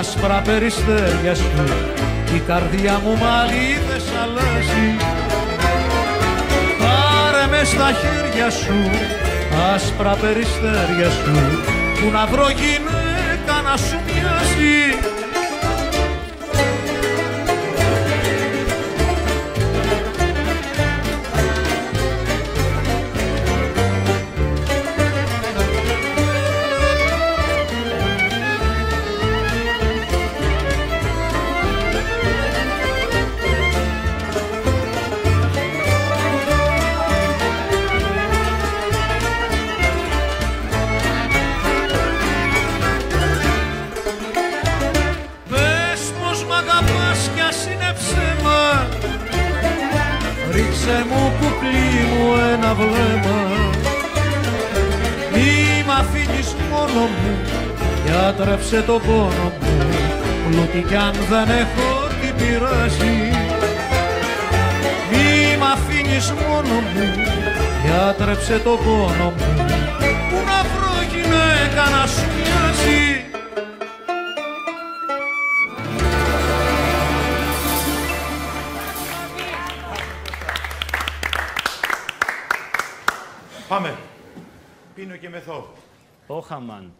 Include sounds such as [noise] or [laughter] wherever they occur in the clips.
άσπρα περιστέρια σου η καρδιά μου μάλι σ' αλλάζει. Πάρε μες στα χέρια σου άσπρα περιστέρια σου που να βρω γυναίκα να σου μοιάζει. Απόψε το πόνο μου πλούτη κι αν δεν έχω την πειράζει Μη μ' αφήνεις μόνο μου Διάτρεψε το πόνο μου Που να πρόκειται να σου μοιάζει Πάμε. Πίνω και μεθώ. Όχαμαν.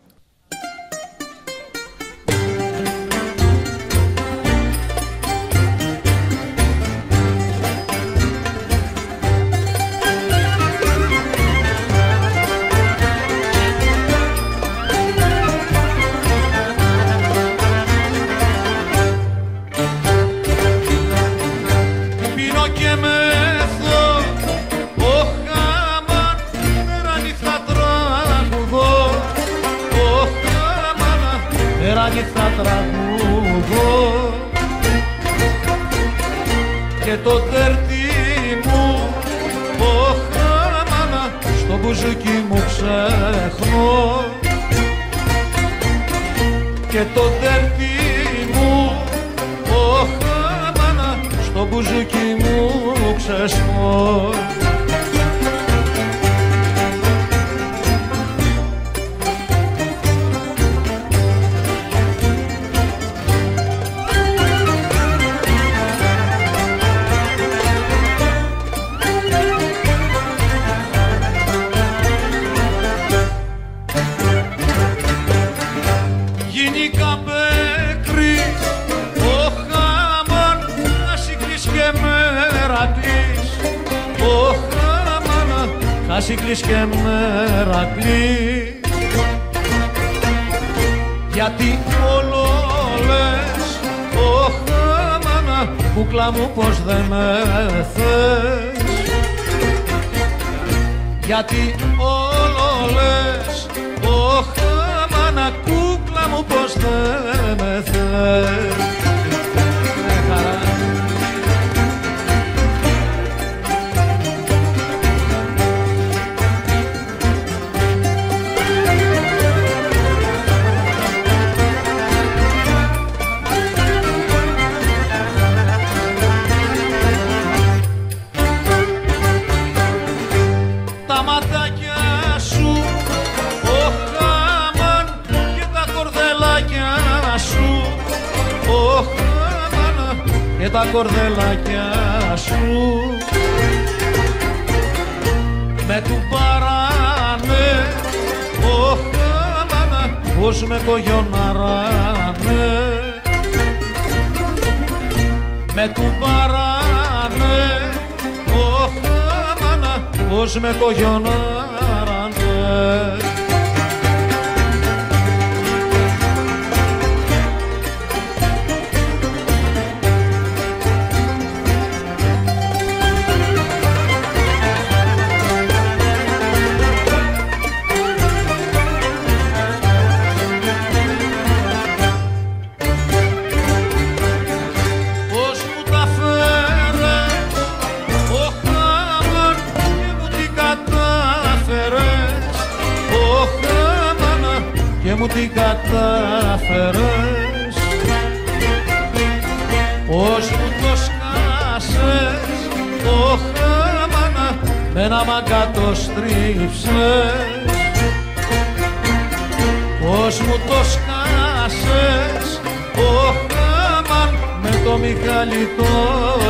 μου το σκάσες ο Χάμαν με το Μιχάλη το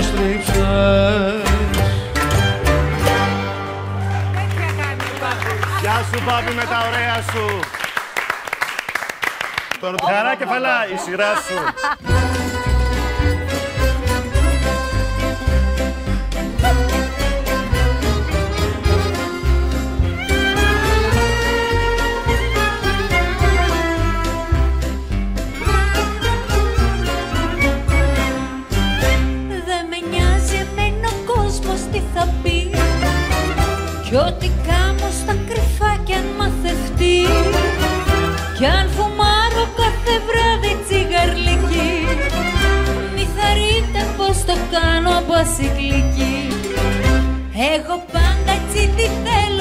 στρίψες. Γεια σου Πάπη με τα ωραία σου. Χαρά κεφαλά η σειρά σου. κάνω πως Έχω πάντα έτσι τι θέλω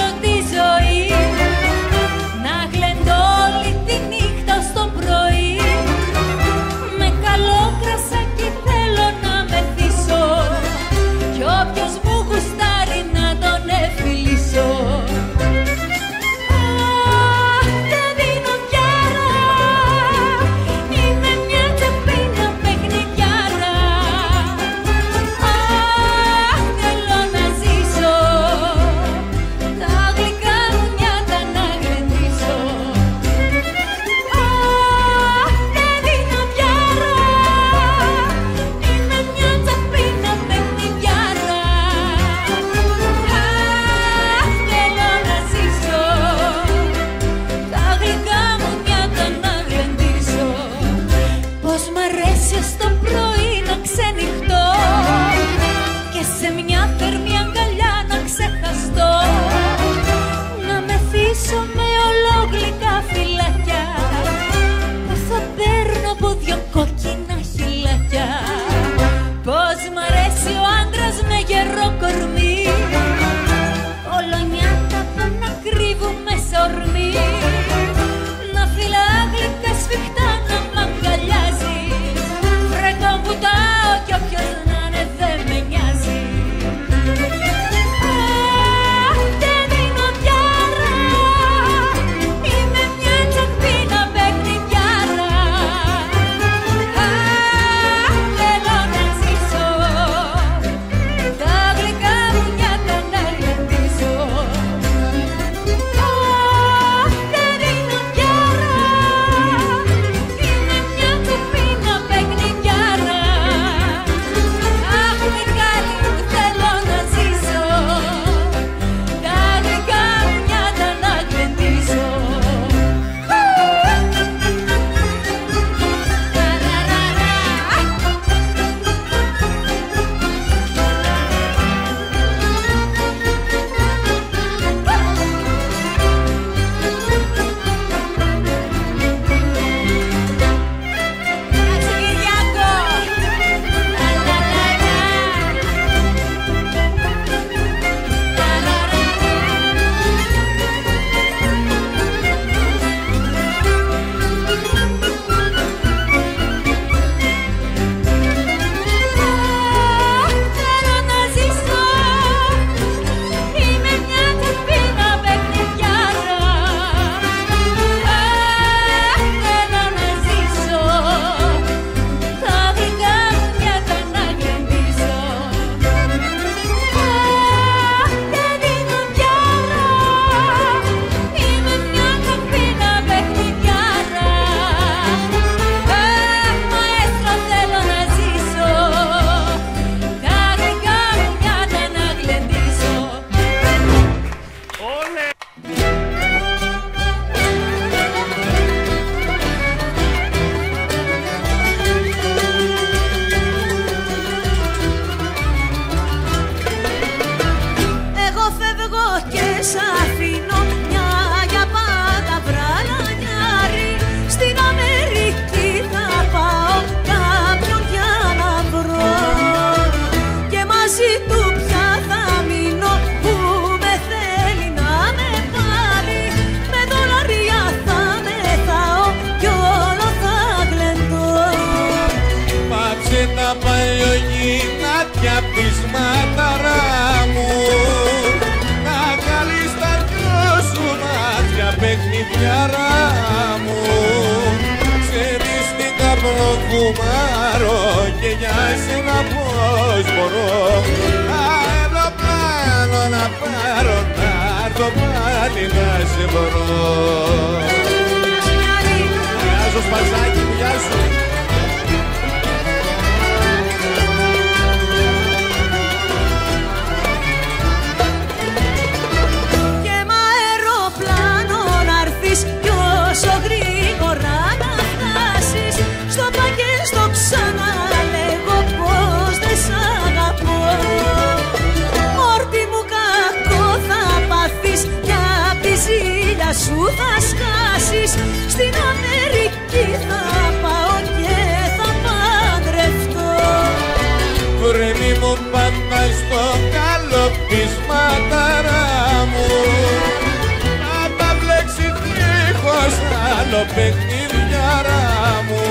παιχνιδιάρα μου.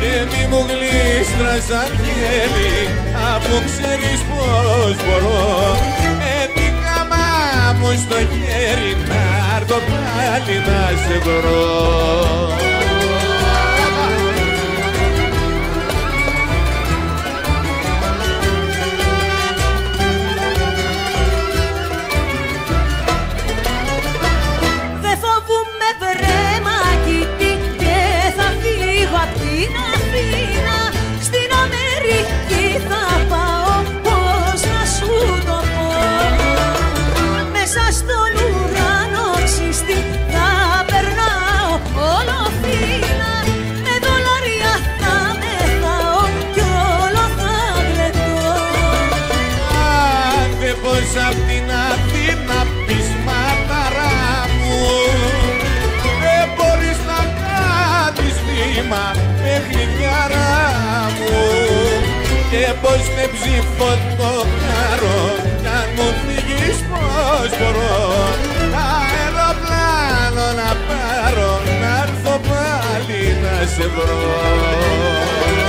Και μη μου γλίστρας αγγέλη αφού ξέρεις πως μπορώ. Ε, Έτυχα μου στο χέρι να έρθω πάλι να σε βρω. πως με ψήφω το καρό κι αν μου φύγεις πως μπορώ. Αεροπλάνο να πάρω να έρθω πάλι να σε βρω.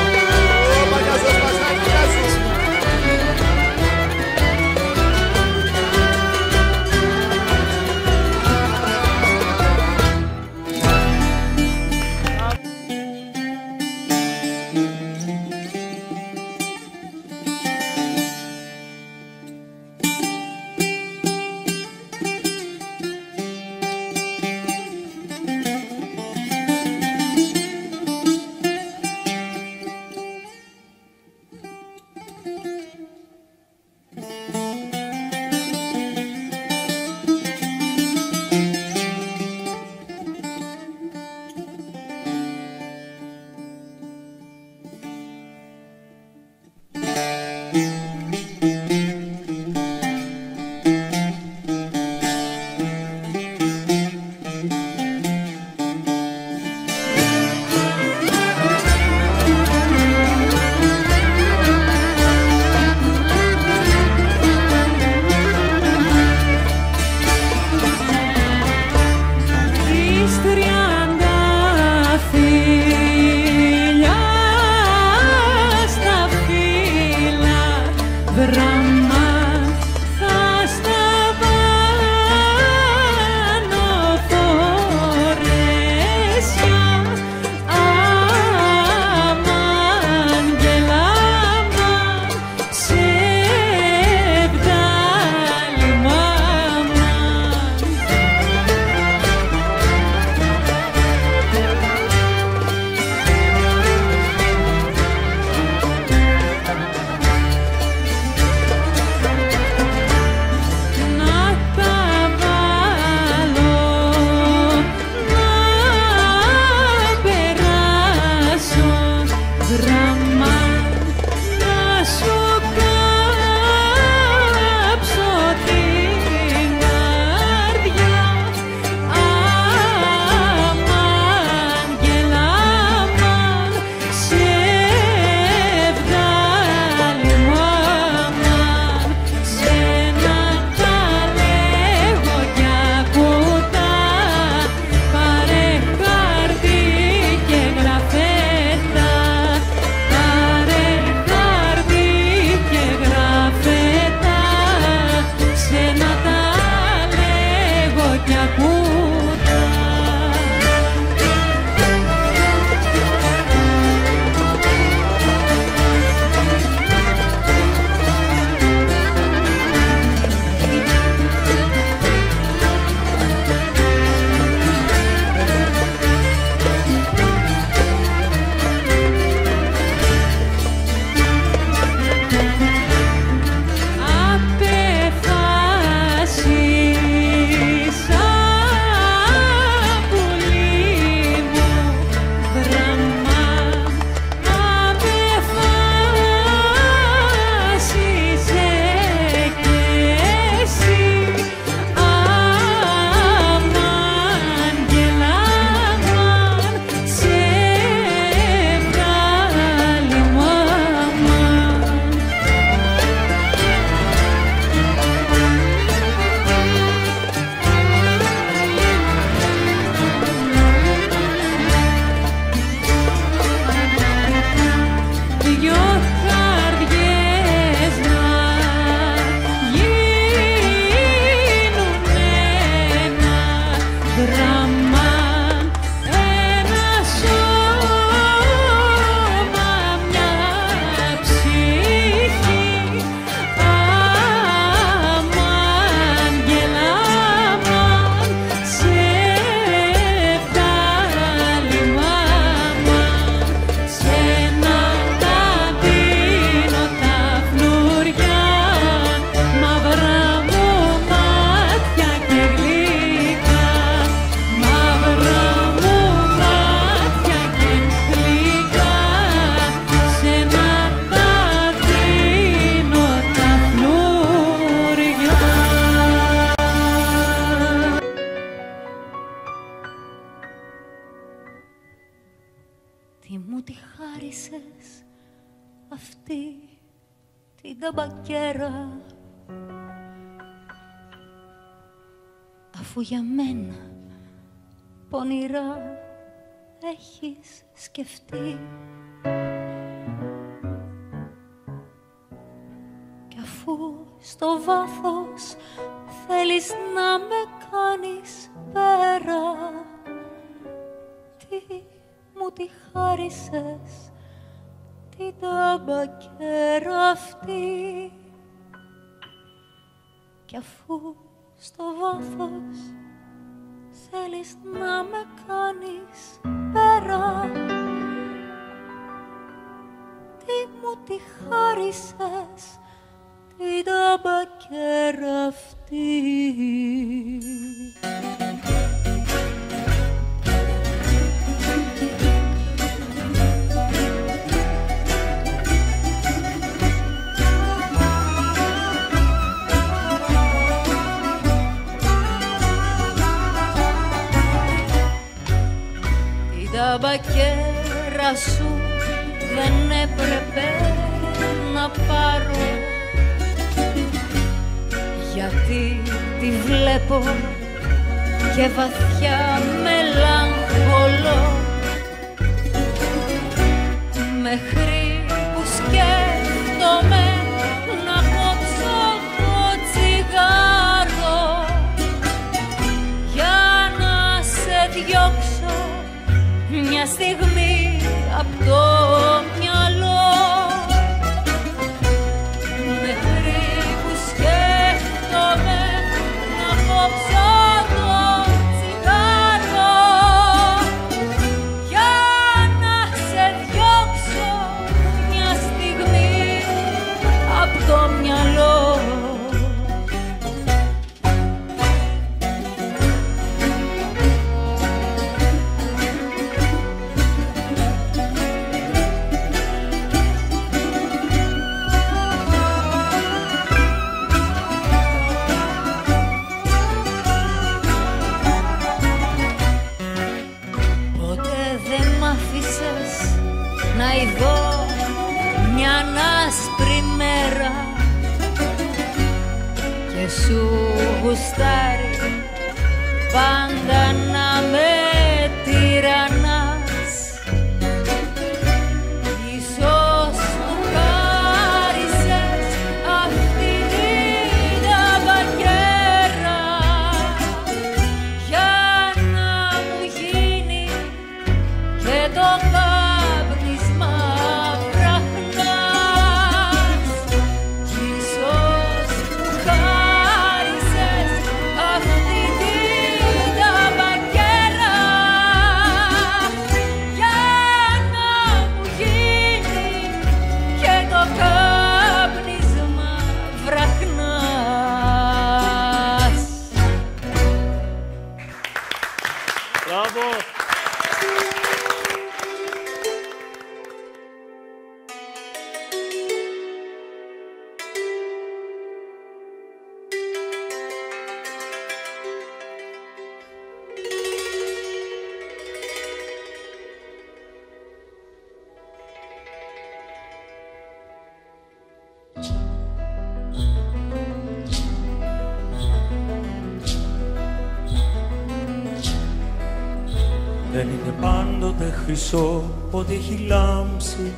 πίσω ότι έχει λάμψει.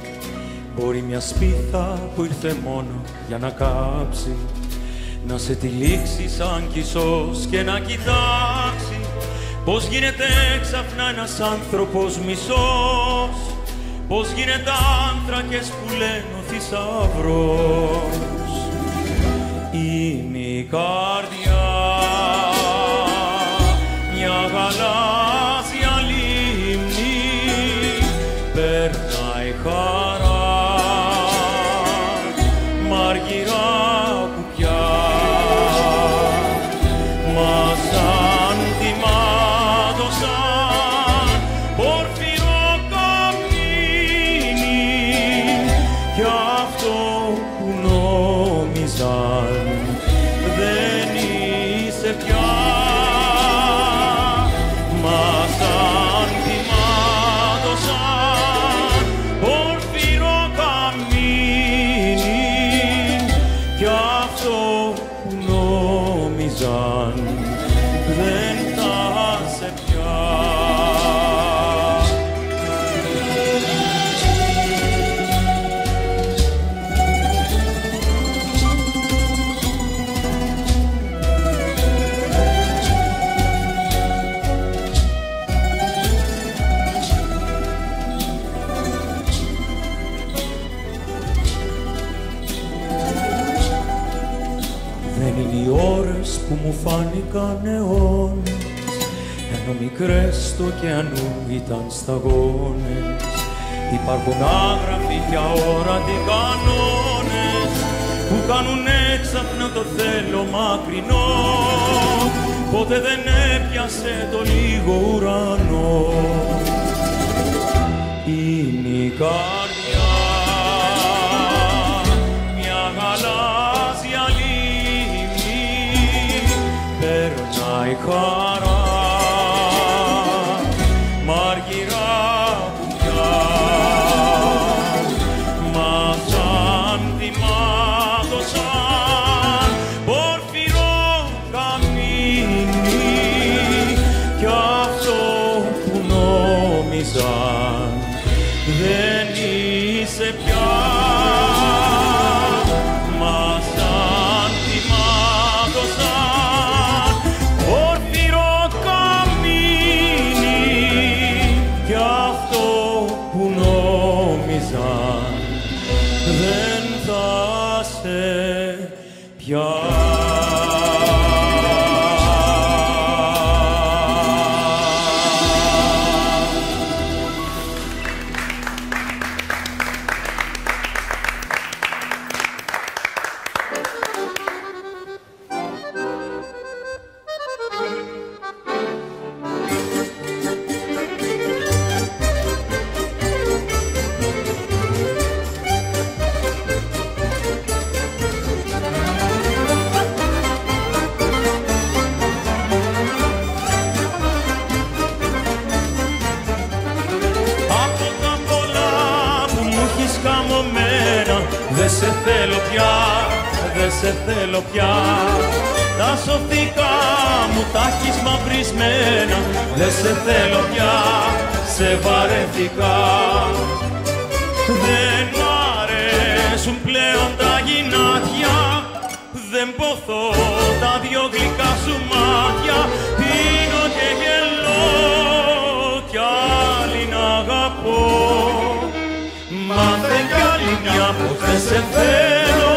Μπορεί μια σπίθα που ήρθε μόνο για να κάψει. Να σε τυλίξει σαν κισός και να κοιτάξει. Πώς γίνεται ξαφνά ένας άνθρωπος μισός. Πώς γίνεται άνθρακες που λένε ο θησαυρός. Είναι η καρδιά φάνηκαν αιώνες ενώ μικρές στο ωκεανού ήταν σταγόνες. Υπάρχουν άγραφοι για όρατοι κανόνες που κάνουν έξαφνα το θέλω μακρινό. Ποτέ δεν έπιασε το λίγο ουρανό. Είναι η πια Τα σωθήκα μου τα έχεις μαυρισμένα Δεν σε θέλω πια, σε βαρεθήκα Δεν μ' αρέσουν πλέον τα γυνάτια Δεν ποθώ τα δυο γλυκά σου μάτια. Πίνω και γελώ κι άλλη να αγαπώ. Μάθε κι άλλη μια πως δεν σε θέλω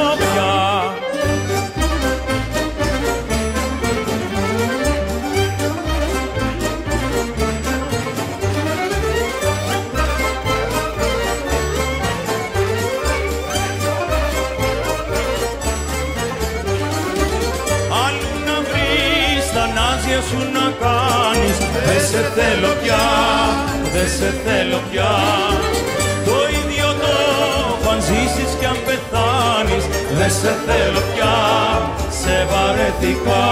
σε θέλω πια, δεν σε θέλω πια. Το ίδιο το αν ζήσεις κι αν πεθάνεις Δεν σε θέλω πια, σε βαρεθήκα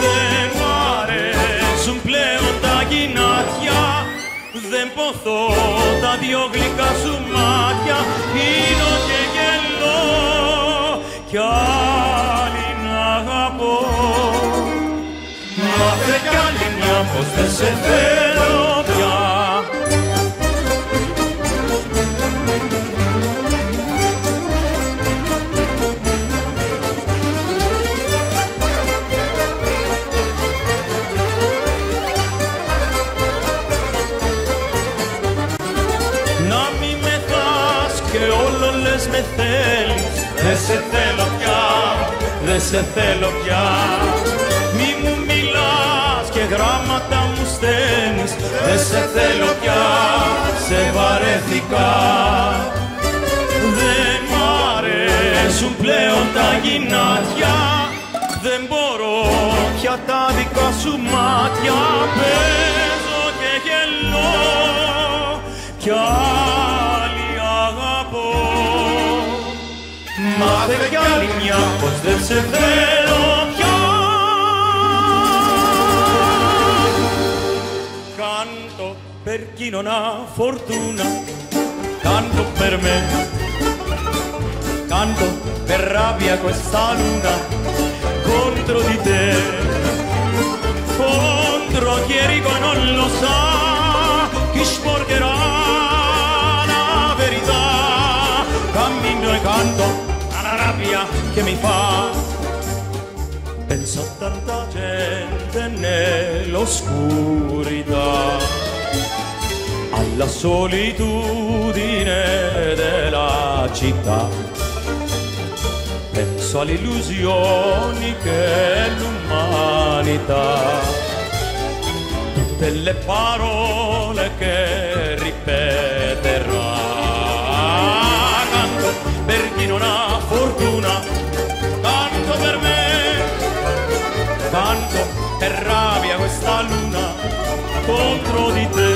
Δεν μ' αρέσουν πλέον τα γυνάτια Δεν ποθώ τα δυο γλυκά σου μάτια. Πίνω και γελώ κι άλλη να αγαπώ. Μάθε κι άλλη μια πως δεν σε θέλω πια. Να μη με θας και όλο λες με θέλεις. Δεν σε θέλω πια, δεν σε θέλω πια γράμματα μου στέλνεις Δεν σε θέλω πια, σε βαρέθηκα. Δεν μ' αρέσουν πλέον τα γυνάτια Δεν μπορώ πια τα δικά σου μάτια. Παίζω και γελώ κι άλλη αγαπώ. Μάθε κι άλλη μια πως δεν σε θέλω non ha fortuna Canto per me Canto per rabbia questa luna Contro di te. Contro chi è ricco e non lo sa Chi sporcherà la verità. Cammino e canto alla rabbia che mi fa. Penso a tanta gente nell'oscurità alla solitudine della città. Penso alle illusioni che l'umanità, tutte le parole che ripeterà. Canto per chi non ha fortuna, canto per me, canto per rabbia questa luna contro di te.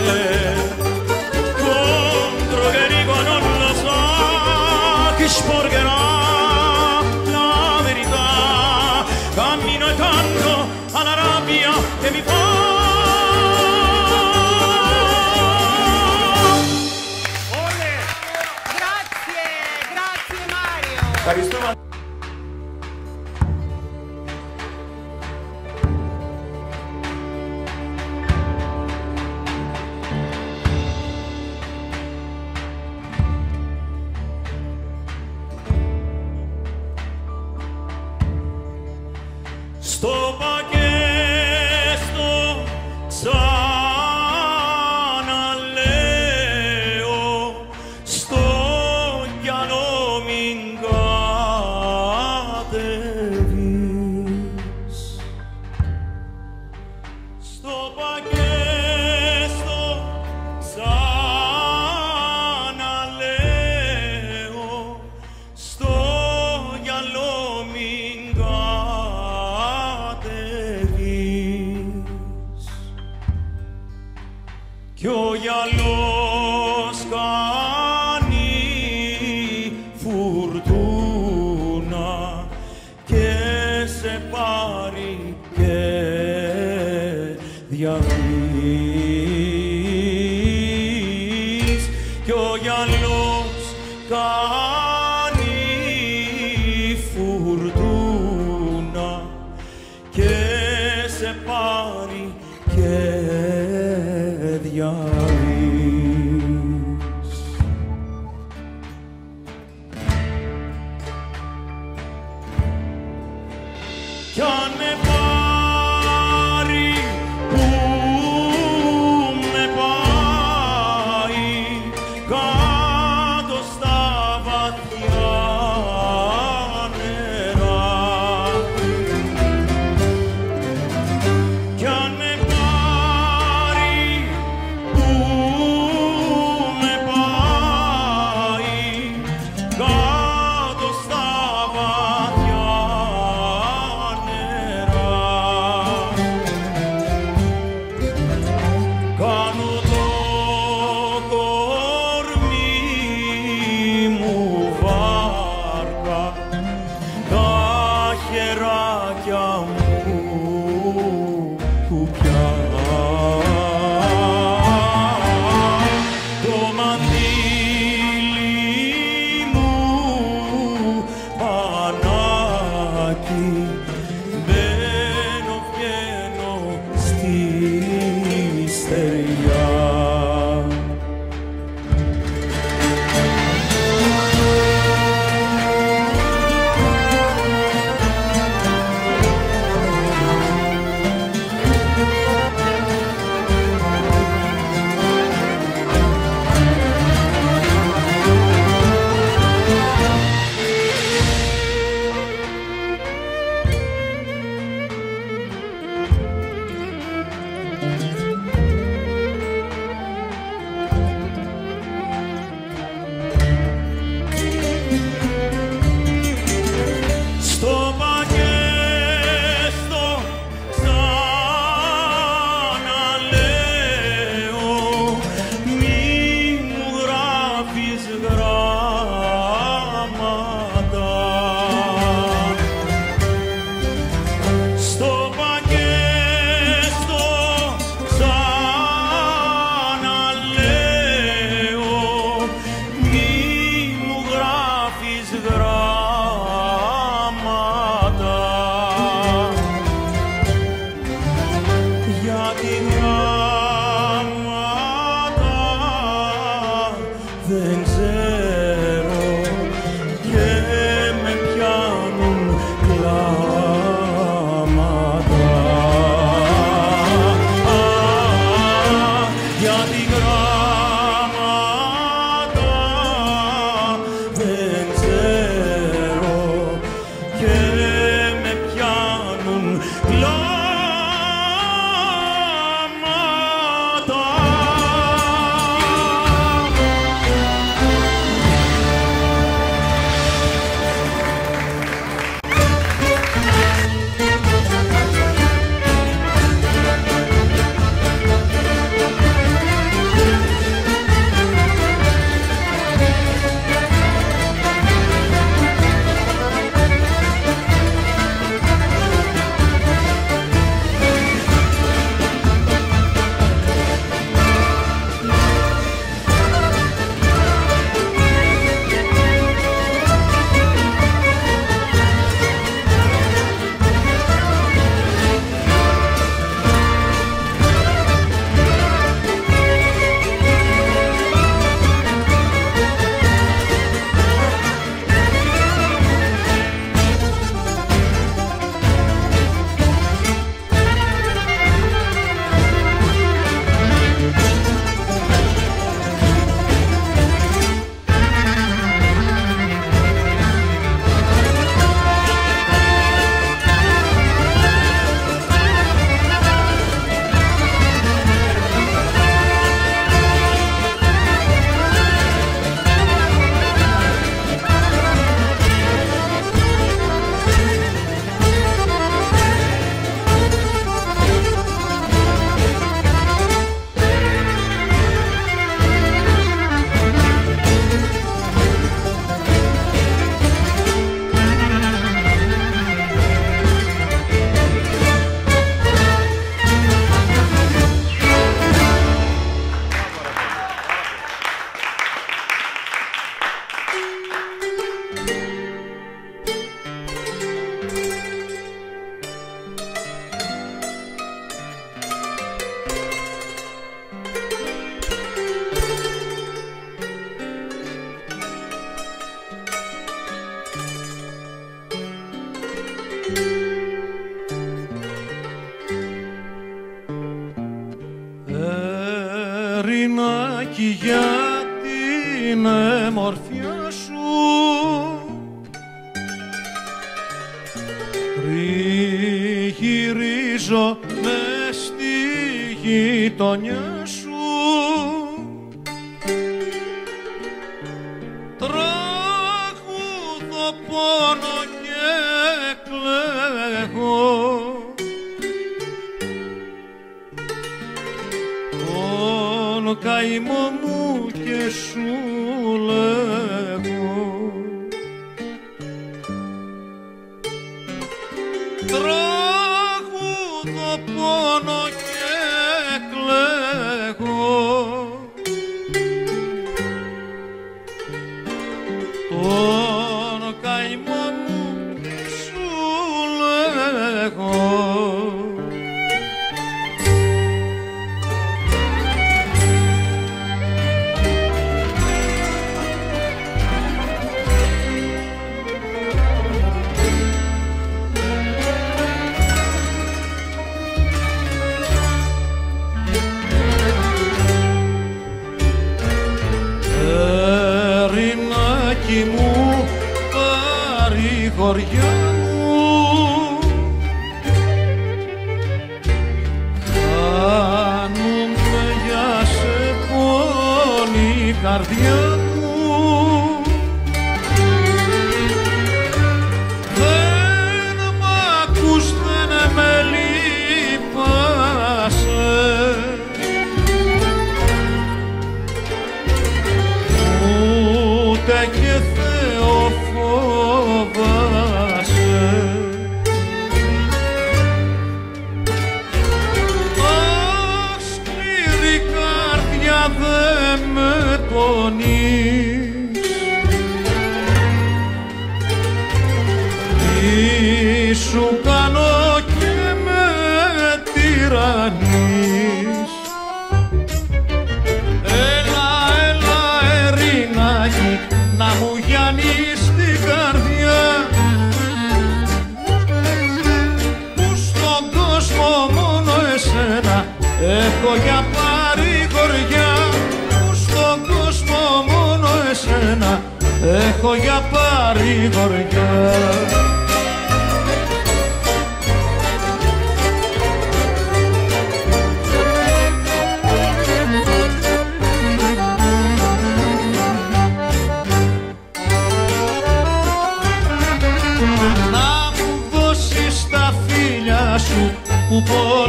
Σου που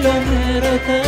κι όλο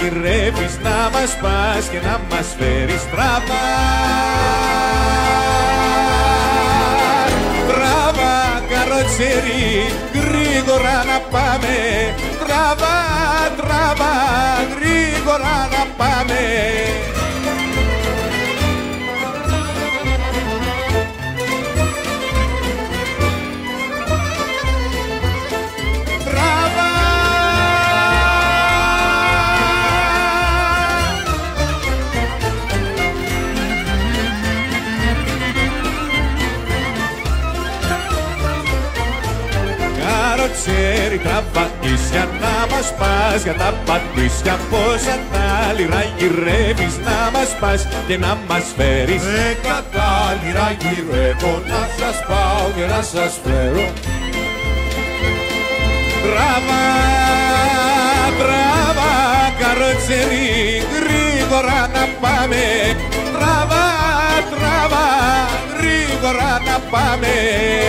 γυρεύεις να μας πας και να μας φέρεις τραβά Τραβά μας πας για τα πατήσια Πόσα τα λιρά γυρεύεις να μας πας και να μας φέρεις Εκατά λιρά γυρεύω να σας πάω και να σας φέρω Τραβά, τραβά, καροτσερί, γρήγορα να πάμε. Τραβά, τραβά, γρήγορα να πάμε.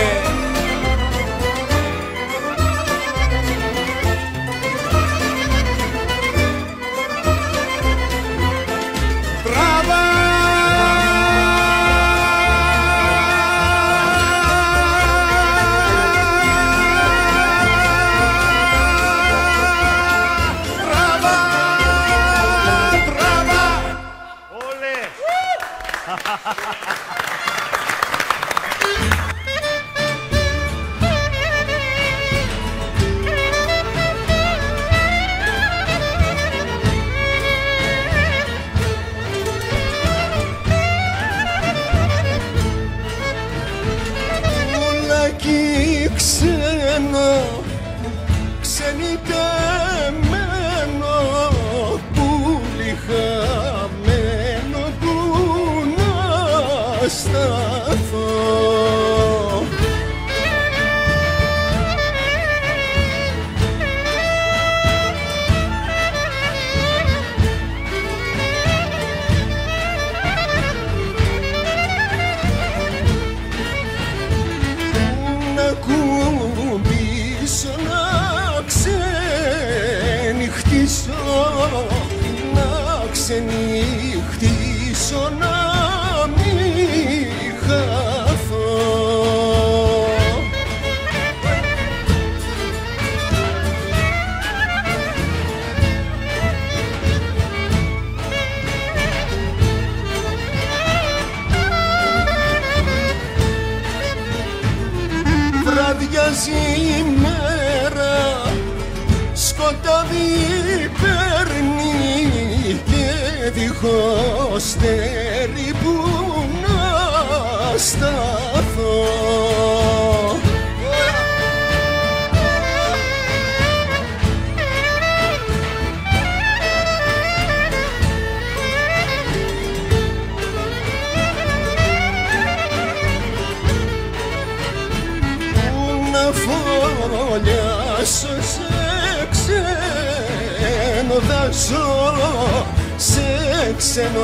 Δάσο σε ξένο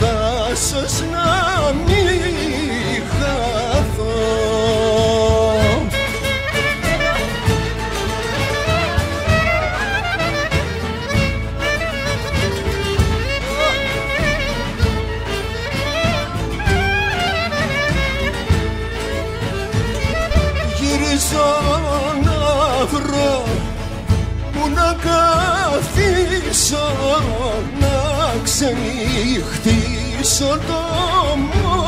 δάσος να ξενυχτήσω το μοναχό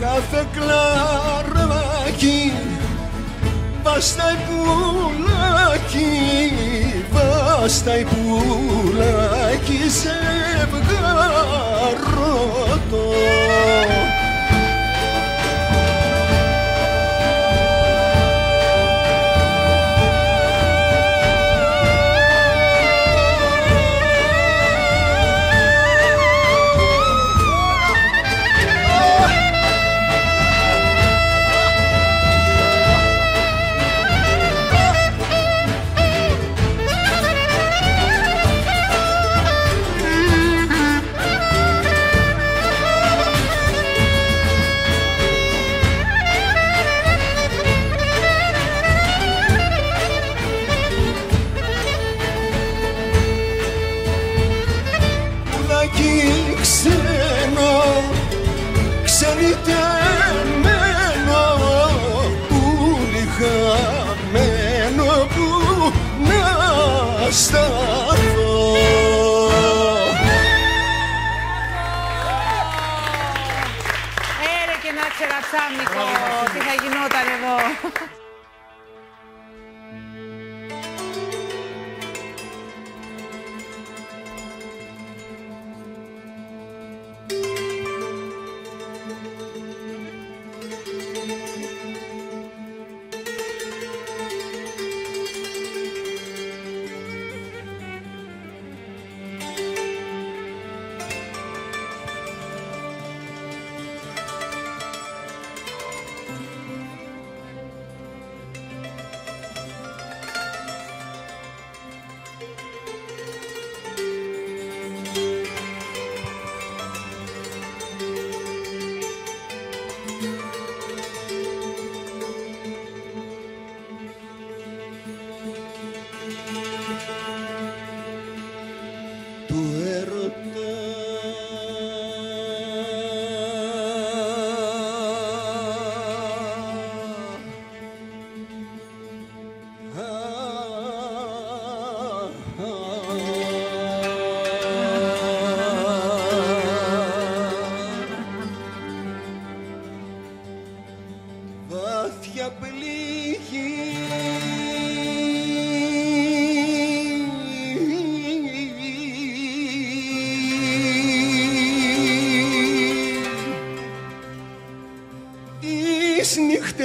Κάθε κλαρβάκι βαστάει στα υπούλα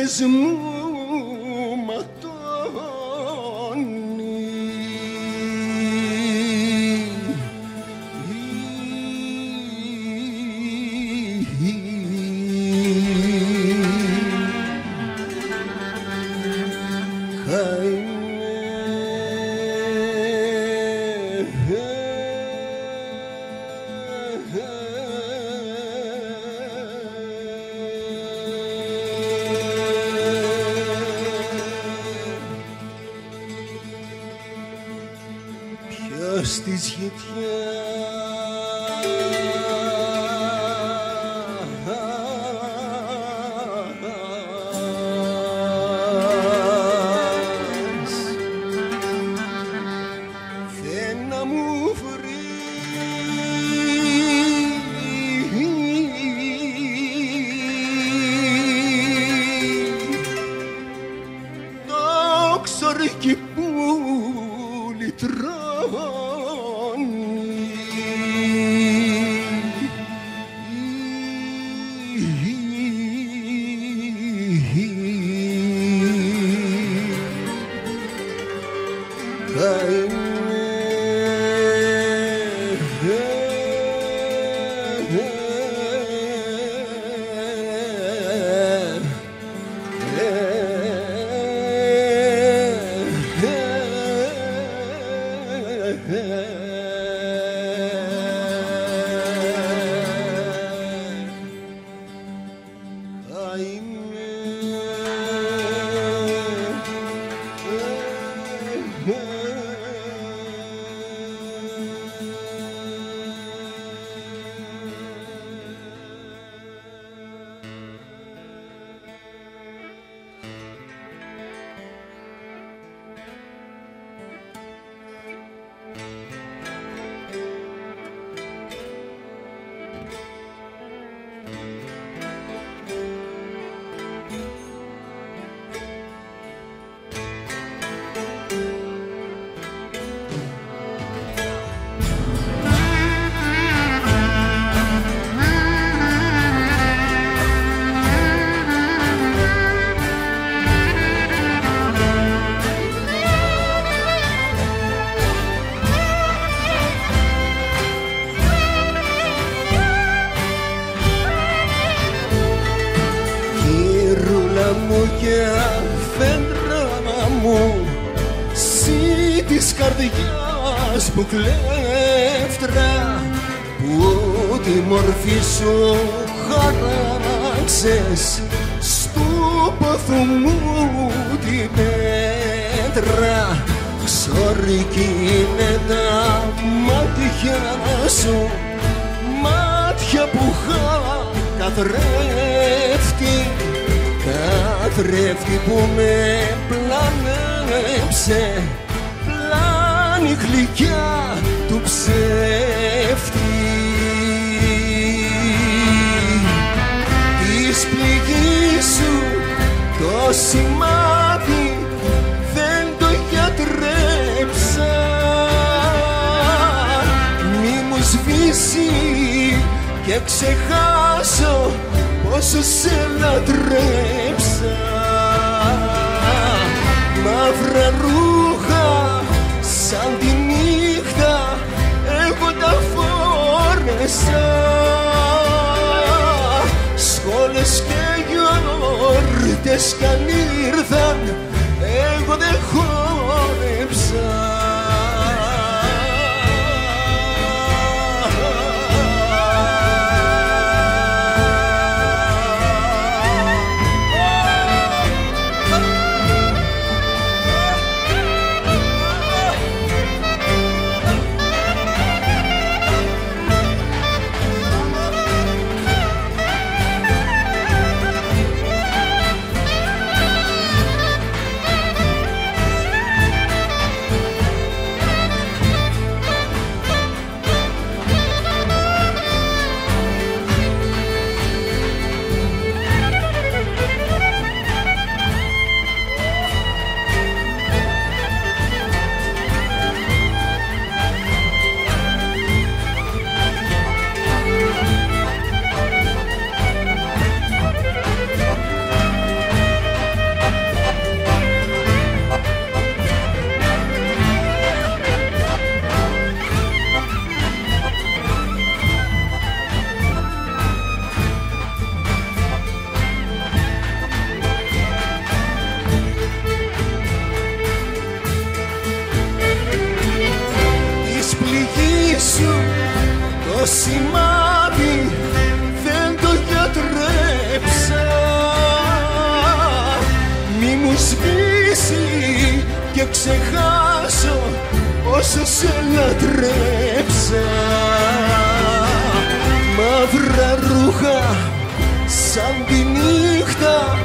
mesmo το σημάδι δεν το γιατρέψα. Μη μου σβήσει και ξεχάσω όσο σε λατρέψα. Μαύρα ρούχα σαν τη νύχτα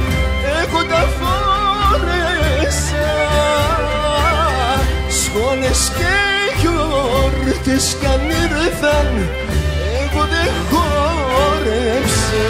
έχω τα φόρεσα. Σχόλες και νύχτες κι αν ήρθαν εγώ δεν χόρεψα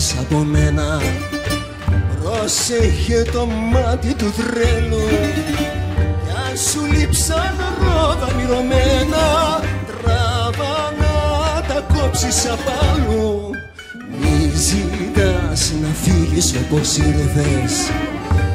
ταλκάδες από μένα. Πρόσεχε το μάτι του τρέλου Κι αν σου λείψαν ρόδα μυρωμένα Τράβα να τα κόψεις απ' αλλού Μη ζητάς να φύγεις όπως ήρθες.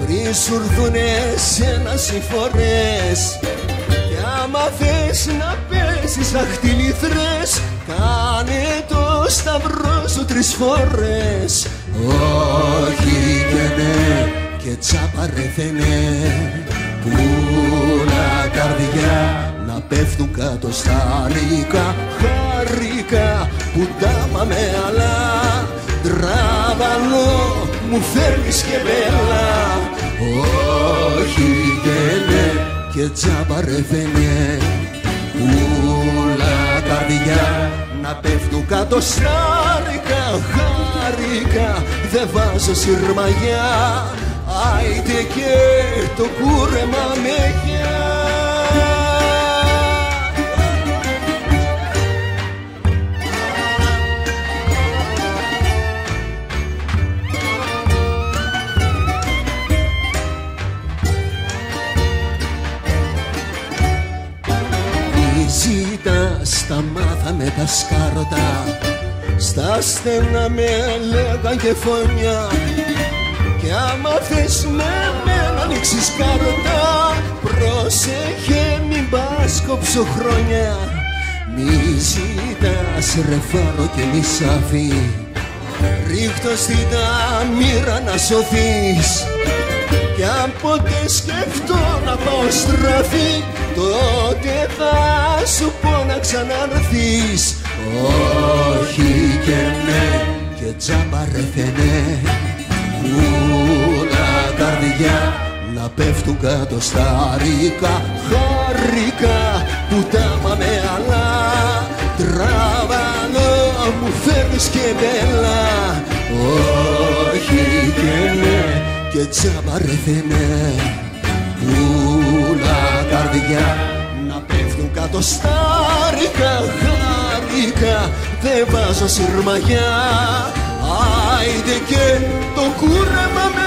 Πριν σου έρθουνε σένα συμφορές Κι άμα θες να πέσεις αχτυλίθρες Κάνε το σταυρό σου τρεις φορές. Όχι και ναι και τσάπα ρε θενέ. Πουλα καρδιά να πέφτουν κάτω στα ρίκα Χάρηκα που τάμα με αλά Τράβαλο μου φέρνεις και μπέλα Όχι και ναι και τσάπα ρε θενέ. Πουλα καρδιά να πέφτουν κάτω σάρικα χάρηκα δεν βάζω σειρμαγιά άιτε και το κούρεμα με γεια ζητάς τα μάθαμε τα σκάρτα Στα στενά με λέγαν και φωνιά. Κι άμα θες με μένα ανοίξεις κάρτα Πρόσεχε μην πας κόψω χρόνια. Μη ζητάς ρε φάρο και μη σαφή Ρίχτω στην τα μοίρα να σωθείς Κι αν ποτέ σκεφτώ να πάω στραφή Τότε θα σου πω να ξαναρθείς. Όχι και ναι και τζάμπα ρε φαινέ Ούλα καρδιά να πέφτουν κάτω στα ρίκα Χαρικά που τα με αλλά Τραβανό μου φέρνεις και μπέλα Όχι και ναι και τζάμπα ρε φαινέ Ούλα καρδιά να πέφτουν κάτω στα ρίκα Χαρικά δεν βάζω σειρμαγιά Άιντε και το κούρεμα με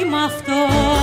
είμαι αυτό.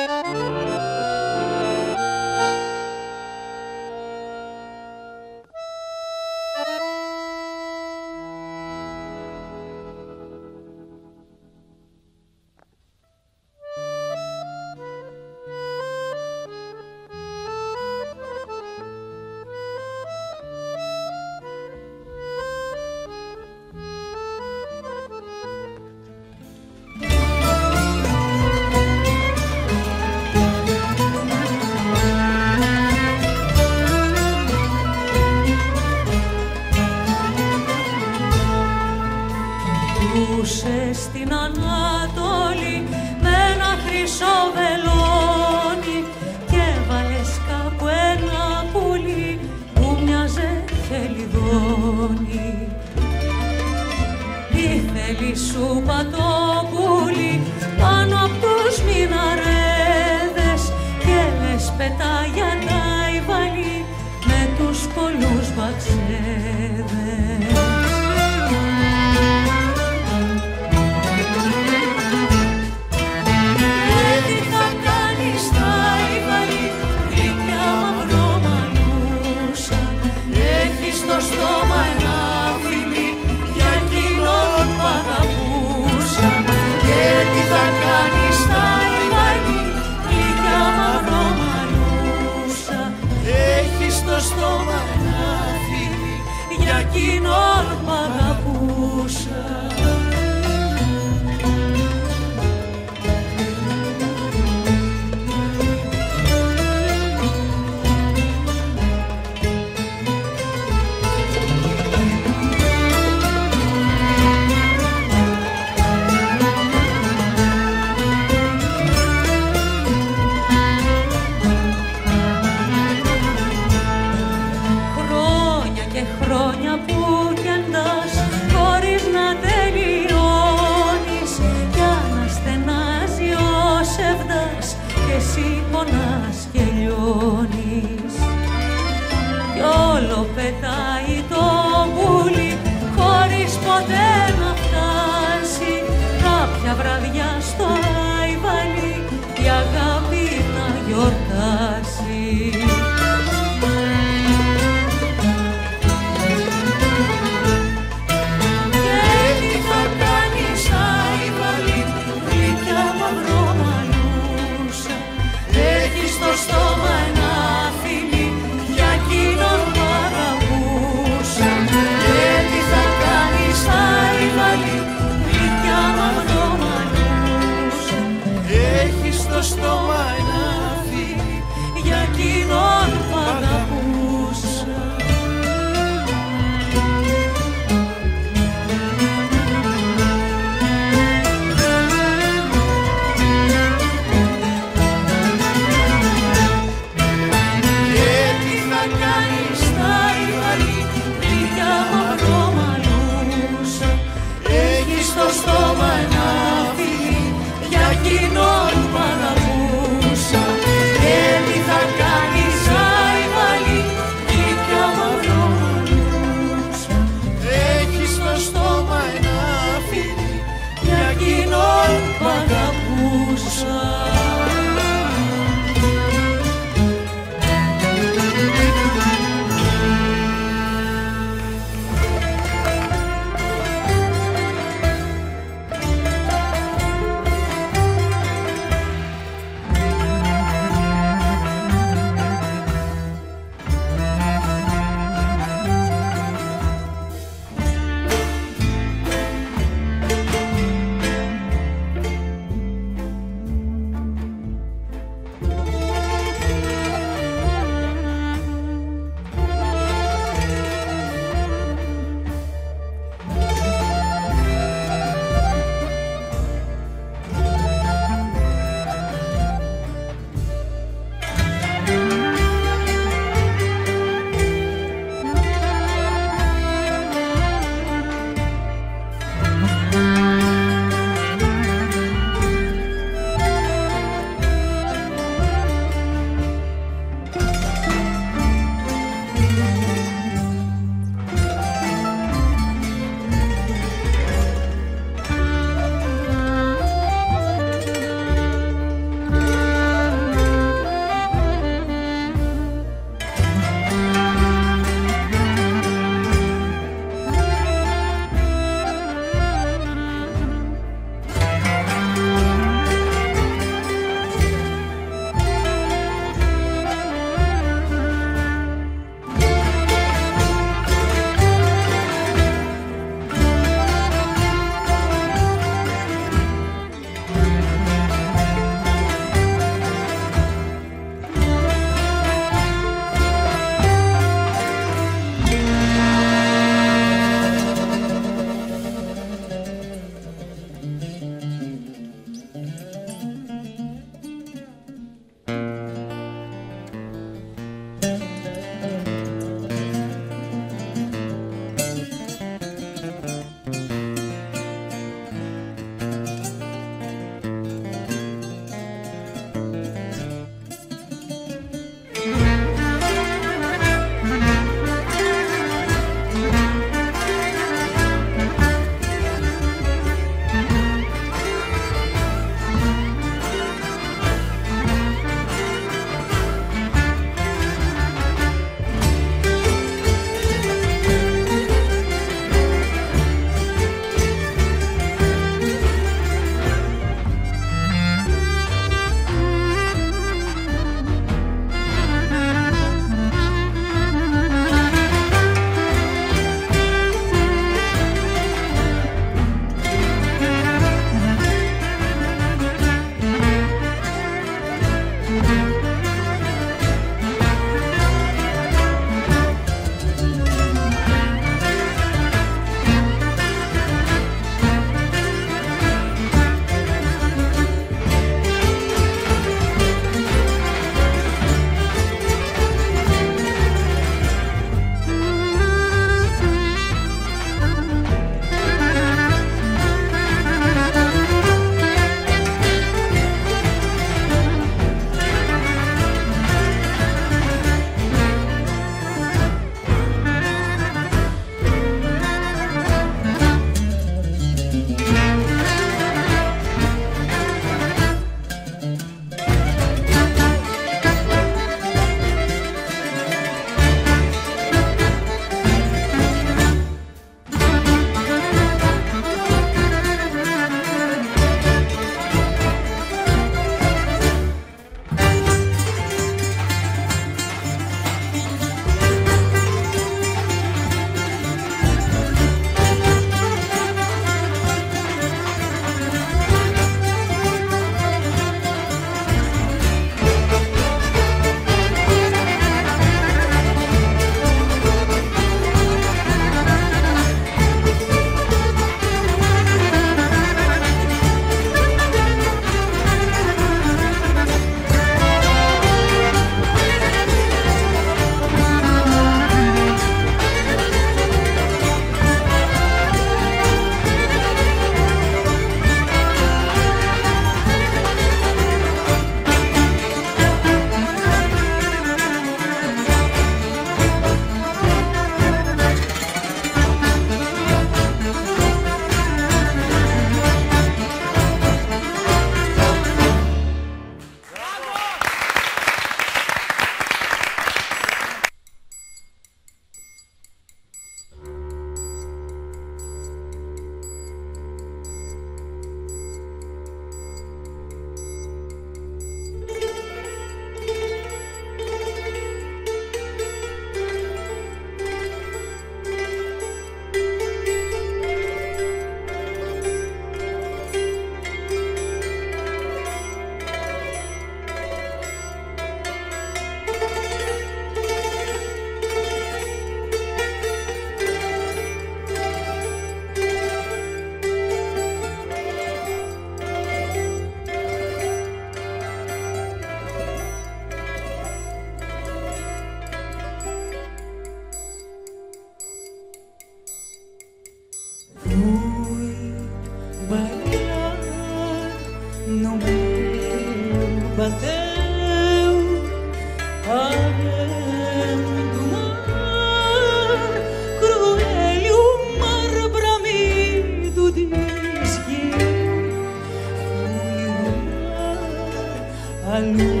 Αλλού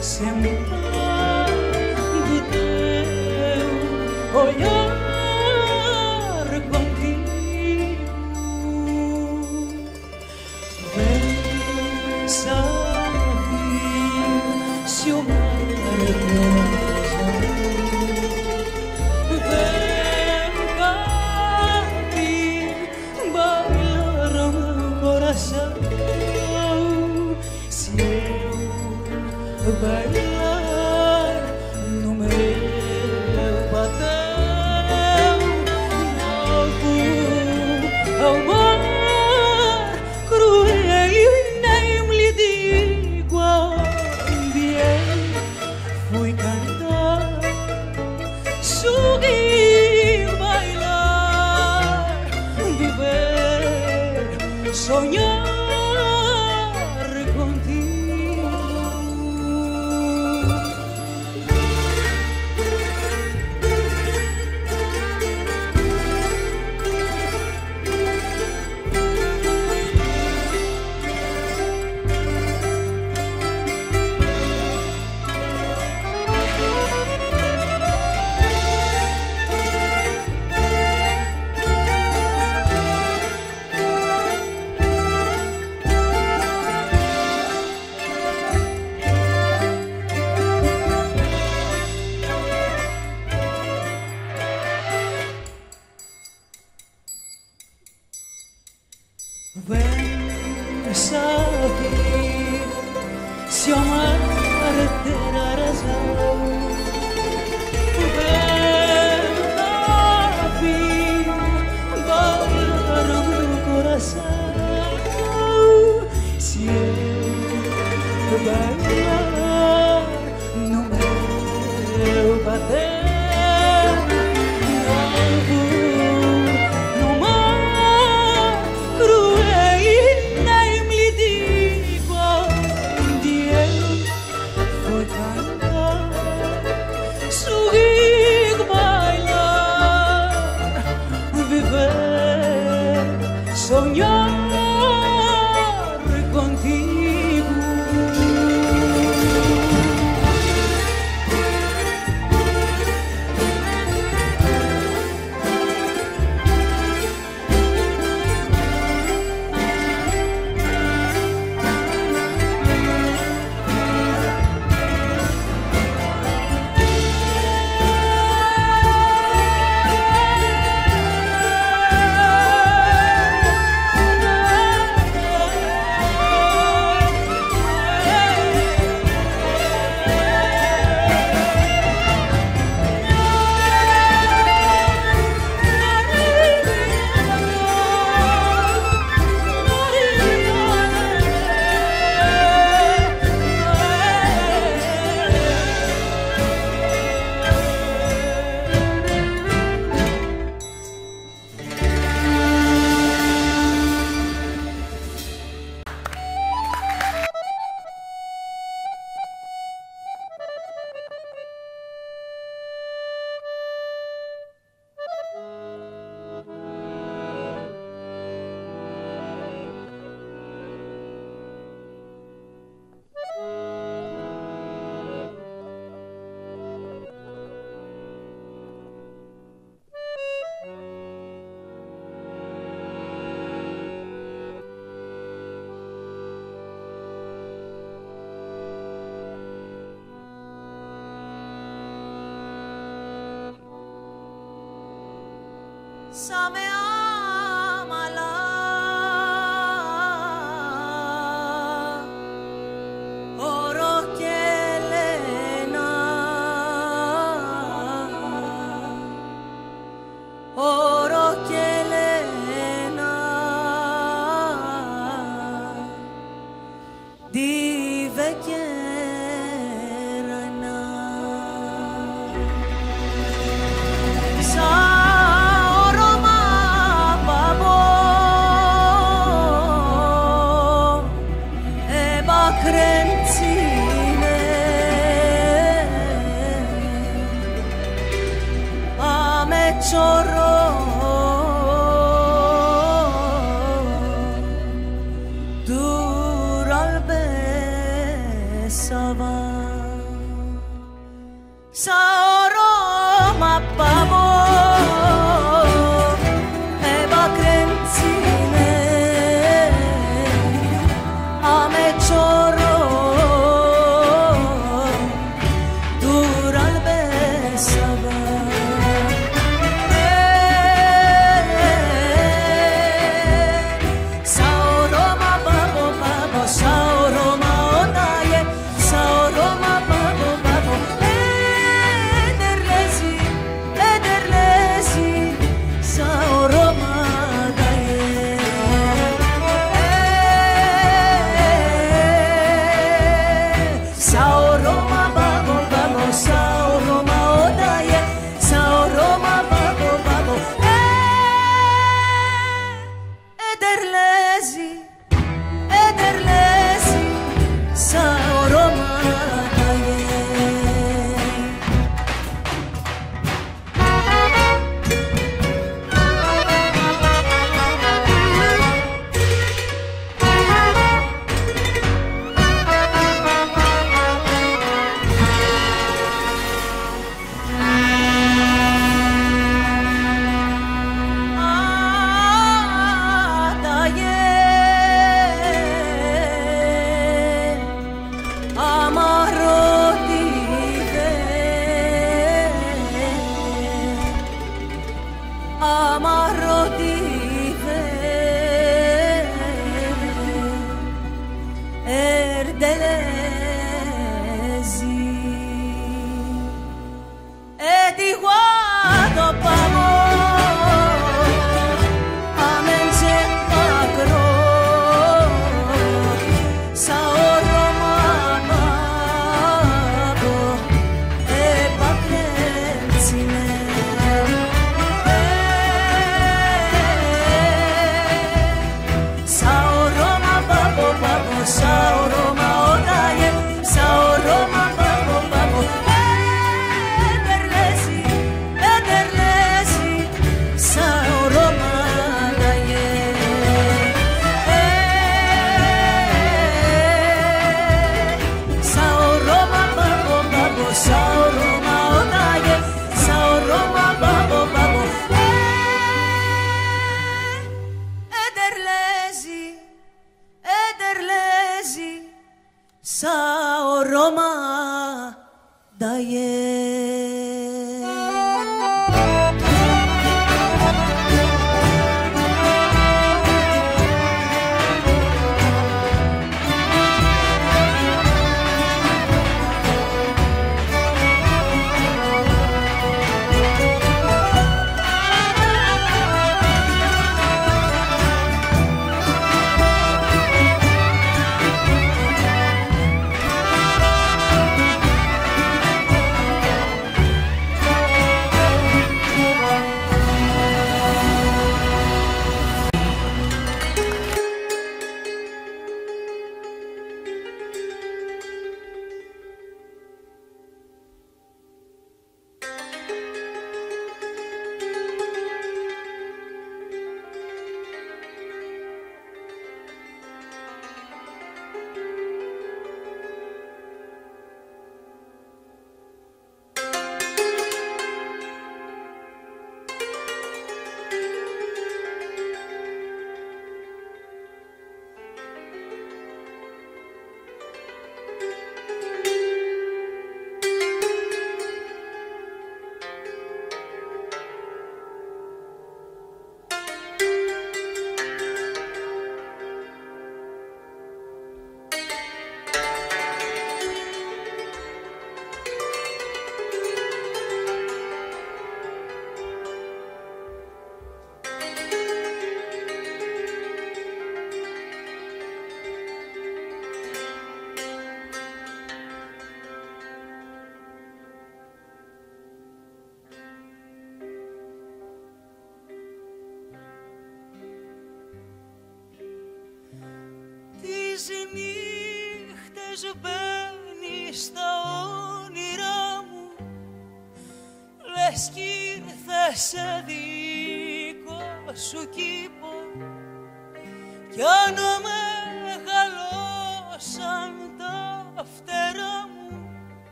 σε μια μπουτέου olhar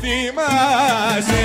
θυμάσαι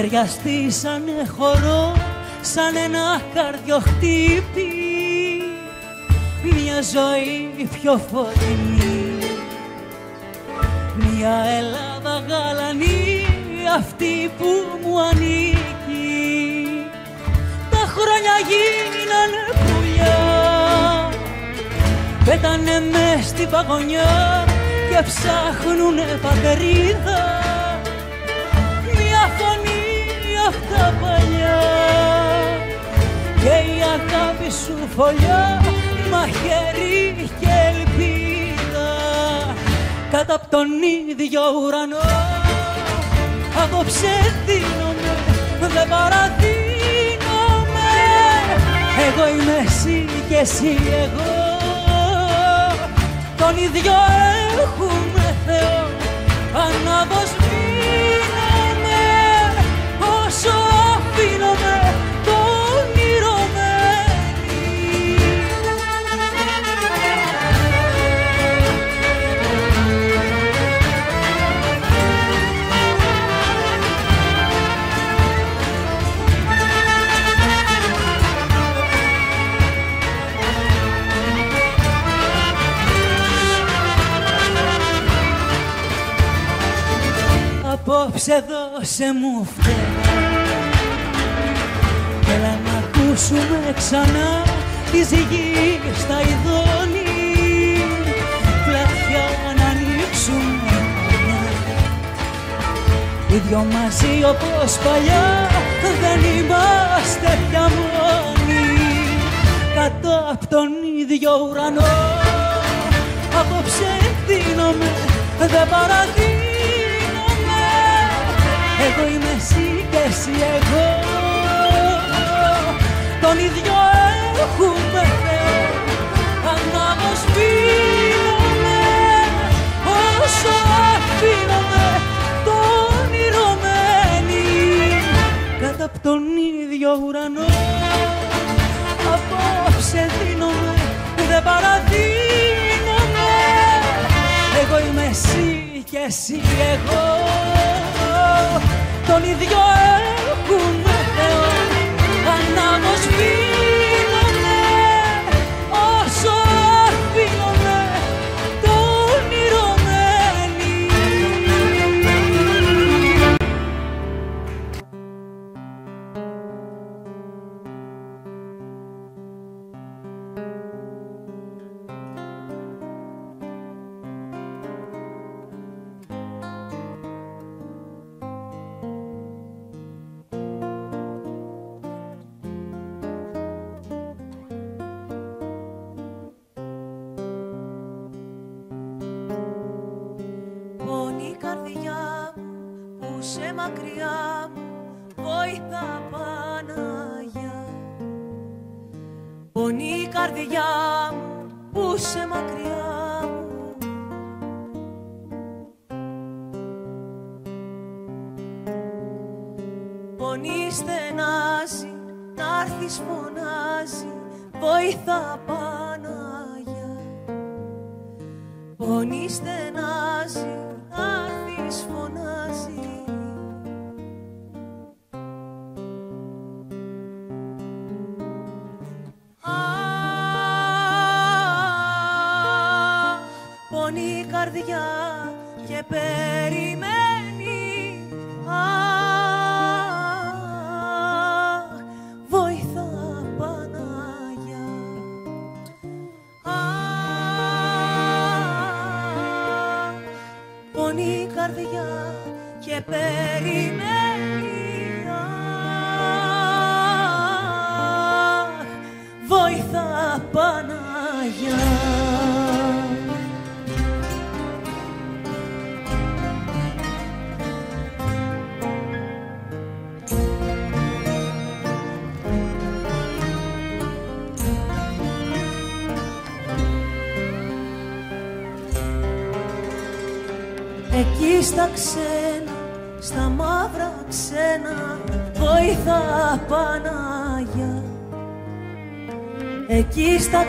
χέρια σαν χορό σαν ένα καρδιοχτύπη. Μια ζωή πιο φωτεινή μια Ελλάδα γαλανή αυτή που μου ανήκει. Τα χρόνια γίνανε πουλιά πέτανε μες στην παγωνιά και ψάχνουνε πατερίδα αγάπη σου φωλιά, μαχαίρι και ελπίδα. Κατά από τον ίδιο ουρανό απόψε δίνομαι, δεν παραδίνομαι. Εγώ είμαι εσύ και εσύ εγώ. Τον ίδιο έχουμε Θεό ανάβος Απόψε δώσε μου φταίει Έλα να ακούσουμε ξανά της γης τα ειδώνει Πλατιά να ανοίξουμε. Μαλλιά Οι δυο μαζί όπως παλιά δεν είμαστε πια μόνοι. Κάτω απ' τον ίδιο ουρανό Απόψε δίνομαι, δεν παραδίνομαι Εγώ είμαι εσύ και εσύ εγώ. Τον ίδιο έχουμε Θεό Ανάμως πίνομαι Όσο αφήνομαι το όνειρο μένει. Κάτω απ' τον ίδιο ουρανό Απόψε δίνομαι, δεν παραδίνομαι. Εγώ είμαι εσύ και εσύ εγώ Τον ίδιο έχουμε Θεό Ανάμως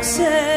access.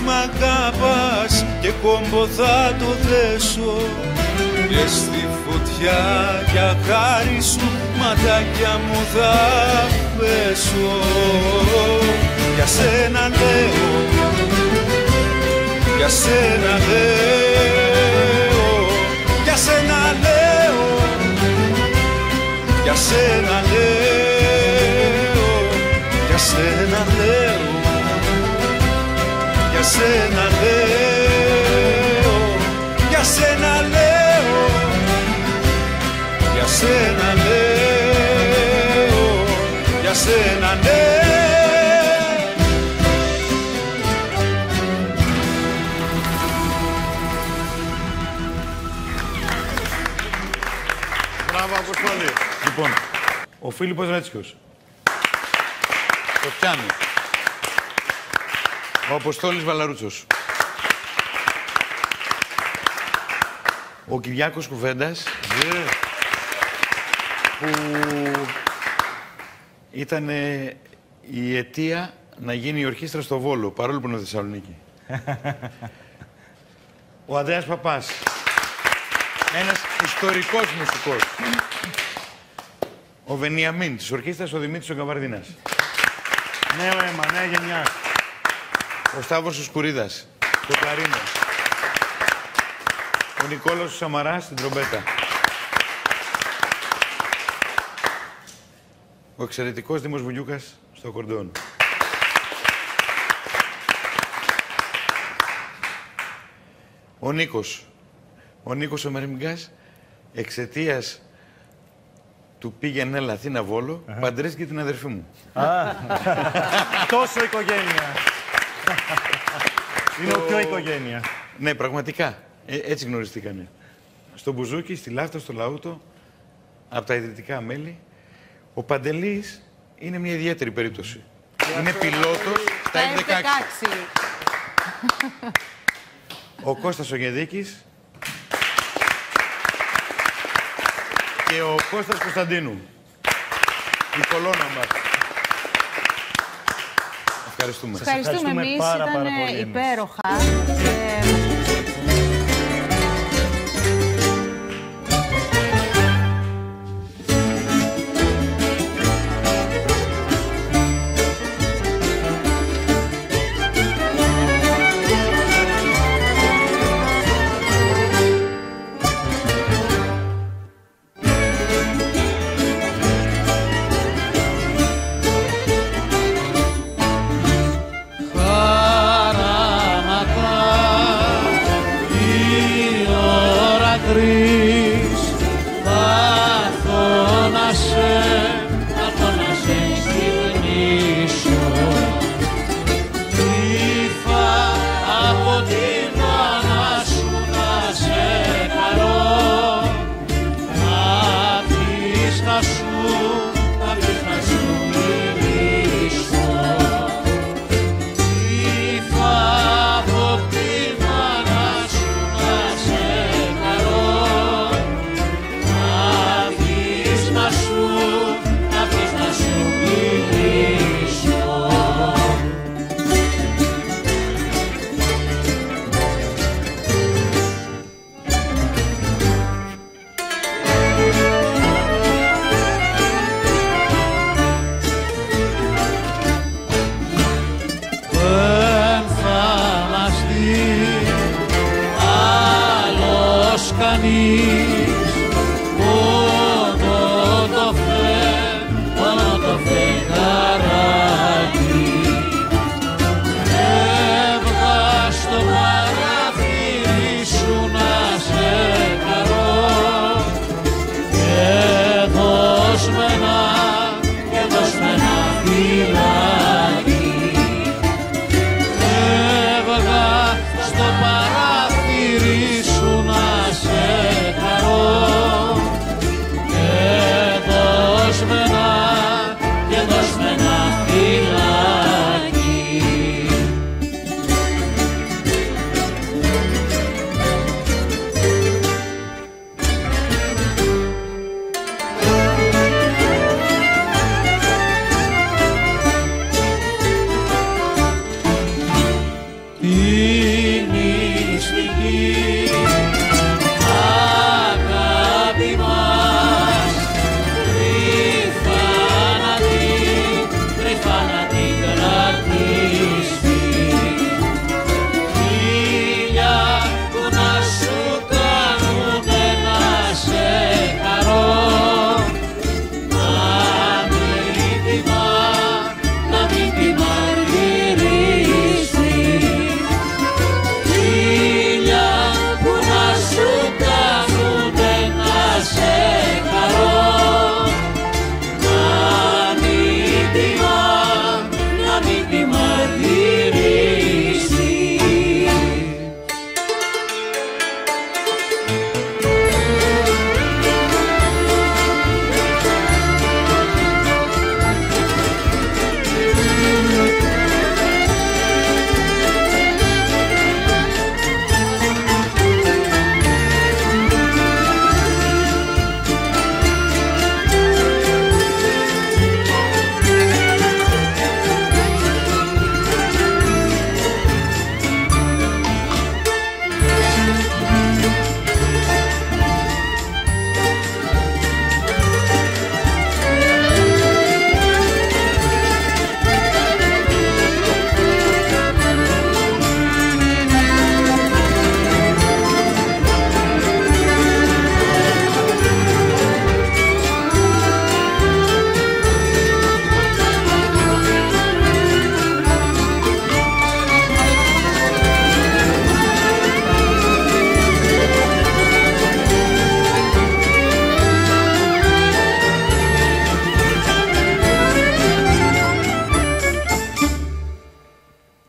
Μ' αγαπάς και κόμπο θα το δέσω. Και στη φωτιά για χάρη σου ματάκια μου θα πέσω. Για σένα λέω, για σένα λέω, για σένα λέω, για σένα λέω, για σένα λέω, για σένα λέω, για σένα λέω, για σένα λέω, για σένα λέω. Μπράβο, Αποστόλη. Λοιπόν, ο Φίλιππος Ρέτσιος. Το πιάνει. Ο Αποστόλης Βαλαρούτσος. Ο Κυριάκος Κουβέντας, που ήταν ε, η αιτία να γίνει η ορχήστρα στο Βόλο, παρόλο που είναι Θεσσαλονίκη. Ο Ανδρέας Παπάς, ένας ιστορικός μουσικός. Ο Βενιαμίν, της ορχήστρας ο Δημήτρης ο Καβαρδίνας. Νέο αίμα, νέα γενιά. Ο Σταύρος ο Σκουρίδας, το κλαρίνο. Ο Νικόλαος ο Σαμαράς, στην τρομπέτα. Ο εξαιρετικός Δήμος Βουγιούκας, στο κορδόν. Ο Νίκος, Ο Νίκος ο Μερμιγκάς εξαιτίας του πήγαινε έλα Αθήνα Βόλο, παντρέστηκε την αδερφή μου. [laughs] Τόσο οικογένεια. Είναι ο πιο οικογένεια. Ναι, πραγματικά. Ε, έτσι γνωριστήκανε. Στο Μπουζούκι, στη Λάφτα, στο Λαούτο, από τα ιδρυτικά μέλη. Ο Παντελής είναι μια ιδιαίτερη περίπτωση. Είναι πιλότος στα F-16. Ο Κώστας ο Γεδίκης και ο Κώστας Κωνσταντίνου. Η κολόνα μας. Ευχαριστούμε. Ευχαριστούμε ευχαριστούμε εμείς, πάρα, ήταν πάρα πολύ εμείς. υπέροχα. Και